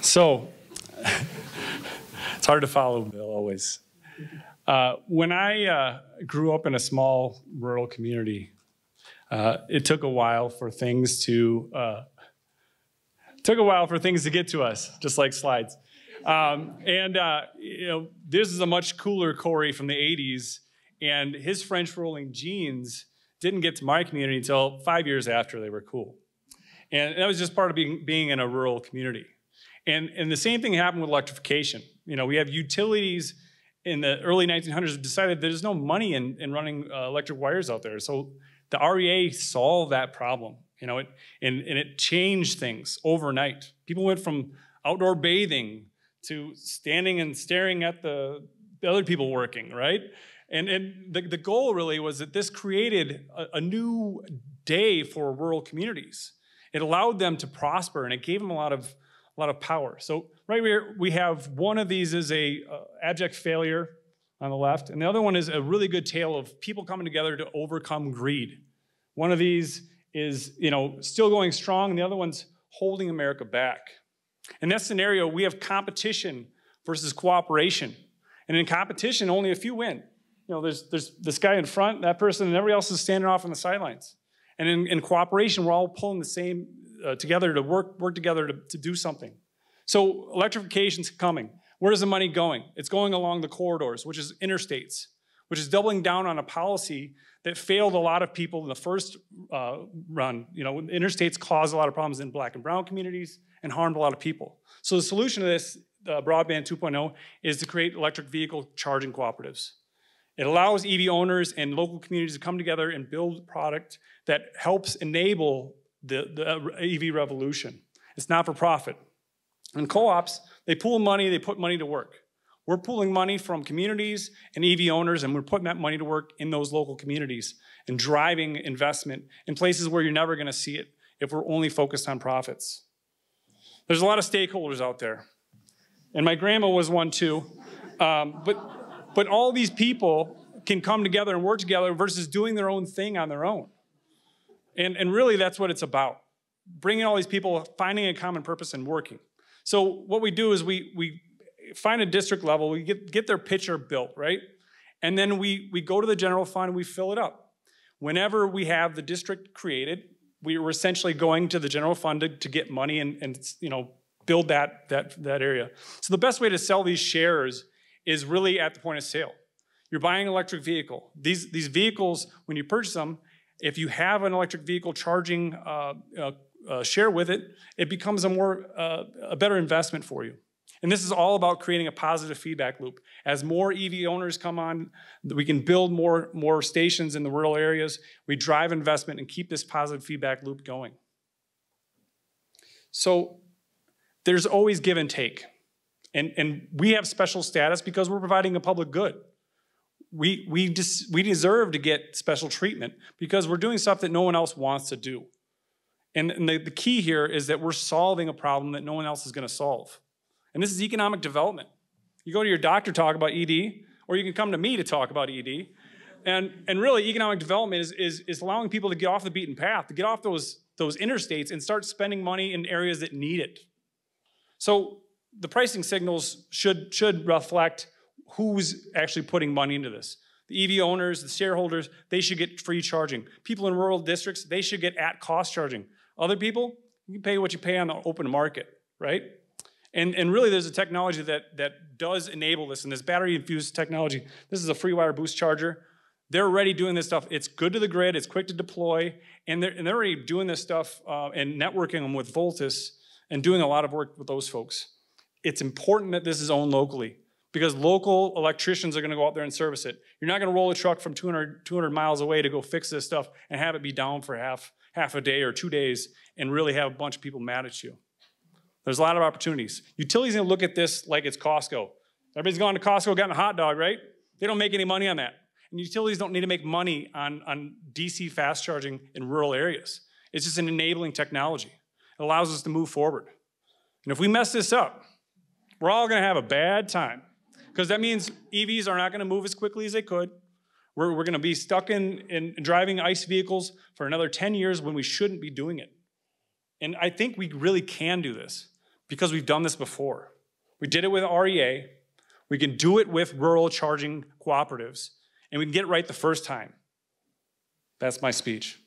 So, it's hard to follow Bill always. Uh, when I uh, grew up in a small rural community, uh, it took a while for things to uh, took a while for things to get to us, just like slides. Um, and uh, you know, this is a much cooler Cory from the '80s, and his French rolling jeans didn't get to my community until five years after they were cool. And that was just part of being, being in a rural community. And, and the same thing happened with electrification. You know, we have utilities in the early 1900s decided there's no money in, in running uh, electric wires out there. So the REA solved that problem, you know, it, and, and it changed things overnight. People went from outdoor bathing to standing and staring at the, the other people working, right? And, and the, the goal really was that this created a, a new day for rural communities. It allowed them to prosper and it gave them a lot of, a lot of power. So right here, we have one of these is a uh, abject failure on the left, and the other one is a really good tale of people coming together to overcome greed. One of these is, you know, still going strong, and the other one's holding America back. In that scenario, we have competition versus cooperation. And in competition, only a few win. You know, there's, there's this guy in front, that person, and everybody else is standing off on the sidelines. And in, in cooperation, we're all pulling the same uh, together to work, work together to, to do something. So electrification's coming. Where is the money going? It's going along the corridors, which is interstates, which is doubling down on a policy that failed a lot of people in the first uh, run. You know, interstates caused a lot of problems in black and brown communities and harmed a lot of people. So the solution to this, uh, Broadband 2.0, is to create electric vehicle charging cooperatives. It allows EV owners and local communities to come together and build product that helps enable the, the EV revolution. It's not for profit. And co-ops, they pool money, they put money to work. We're pooling money from communities and EV owners, and we're putting that money to work in those local communities and driving investment in places where you're never going to see it if we're only focused on profits. There's a lot of stakeholders out there, and my grandma was one too. Um, but but all these people can come together and work together versus doing their own thing on their own. And, and really, that's what it's about bringing all these people, finding a common purpose, and working. So, what we do is we, we find a district level, we get, get their picture built, right? And then we, we go to the general fund and we fill it up. Whenever we have the district created, we were essentially going to the general fund to, to get money and, and you know build that, that, that area. So the best way to sell these shares is really at the point of sale. You're buying an electric vehicle. These, these vehicles, when you purchase them, if you have an electric vehicle charging uh, uh, uh, share with it, it becomes a more uh, a better investment for you. And this is all about creating a positive feedback loop. As more EV owners come on, we can build more, more stations in the rural areas. We drive investment and keep this positive feedback loop going. So there's always give and take. And, and we have special status because we're providing a public good. We, we, just, we deserve to get special treatment because we're doing stuff that no one else wants to do. And, and the, the key here is that we're solving a problem that no one else is going to solve. And this is economic development. You go to your doctor talk about ED, or you can come to me to talk about ED. And, and really, economic development is, is, is allowing people to get off the beaten path, to get off those, those interstates and start spending money in areas that need it. So the pricing signals should, should reflect who's actually putting money into this. The EV owners, the shareholders, they should get free charging. People in rural districts, they should get at cost charging. Other people, you pay what you pay on the open market, right? And, and really, there's a technology that, that does enable this, and this battery infused technology. This is a FreeWire boost charger. They're already doing this stuff. It's good to the grid, it's quick to deploy, and they're, and they're already doing this stuff uh, and networking them with Voltus and doing a lot of work with those folks it's important that this is owned locally because local electricians are going to go out there and service it. You're not going to roll a truck from 200, 200 miles away to go fix this stuff and have it be down for half, half a day or two days and really have a bunch of people mad at you. There's a lot of opportunities. Utilities going to look at this like it's Costco. Everybody's gone to Costco, gotten a hot dog, right? They don't make any money on that. And utilities don't need to make money on, on DC fast charging in rural areas. It's just an enabling technology. It allows us to move forward. And if we mess this up, we're all going to have a bad time because that means EVs are not going to move as quickly as they could. We're, we're going to be stuck in, in driving ICE vehicles for another 10 years when we shouldn't be doing it. And I think we really can do this because we've done this before. We did it with REA. We can do it with rural charging cooperatives, and we can get it right the first time. That's my speech.